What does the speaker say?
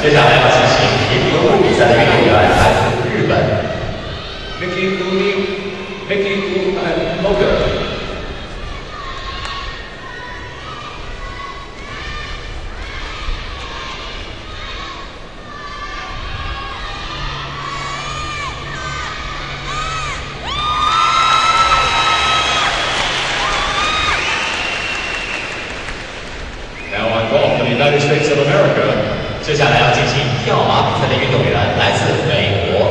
接下来要进行平衡木比赛的运动员来自日本。 Mickey Umi, Mickey Umoga. Now on ball for the United States of America, 接下来要进行跳马比赛的运动员来自美国。